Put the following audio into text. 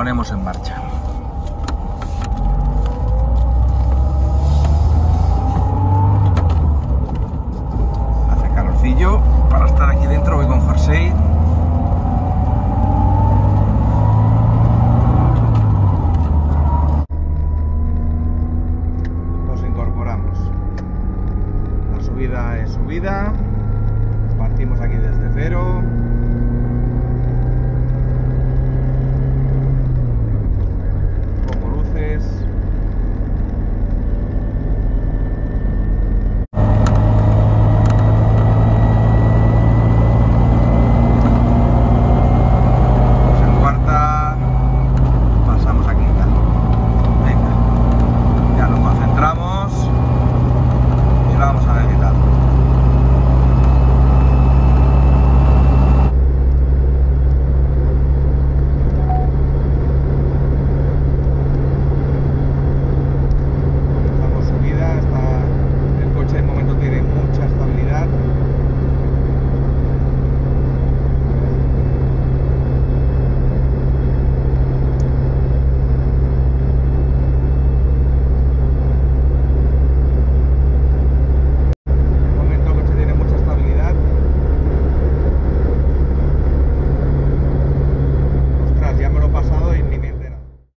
ponemos en marcha. Hace calorcillo para estar aquí dentro, voy con jersey. Nos incorporamos. La subida es subida. Partimos aquí desde cero.